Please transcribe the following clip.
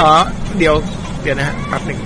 อ๋อ เดี๋ยว เดี๋ยวนะฮะแป๊บหนึ่ง